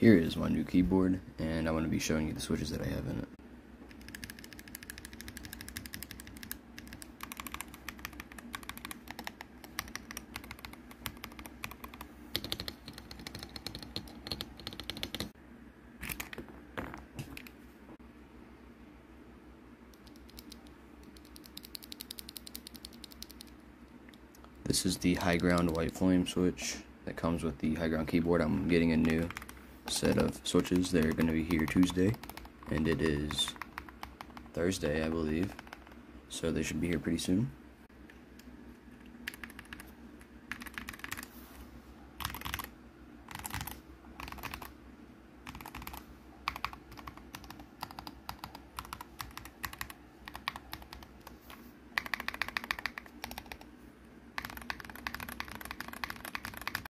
Here is my new keyboard, and I'm going to be showing you the switches that I have in it. This is the Higround white flame switch that comes with the Higround keyboard. I'm getting a new set of switches. They're going to be here Tuesday, and it is Thursday, I believe. So they should be here pretty soon.